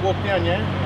ogłopnianie.